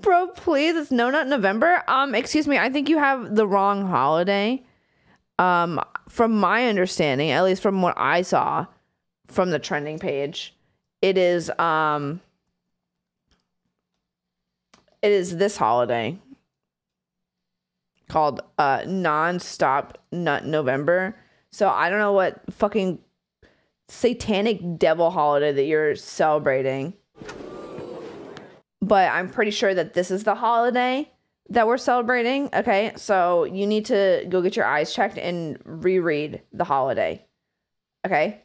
Bro, please, it's no nut November. Um, excuse me, I think you have the wrong holiday. Um, from my understanding, at least from what I saw from the trending page, it is um it is this holiday called uh non-stop nut November. So I don't know what fucking satanic devil holiday that you're celebrating but I'm pretty sure that this is the holiday that we're celebrating. Okay, so you need to go get your eyes checked and reread the holiday. Okay.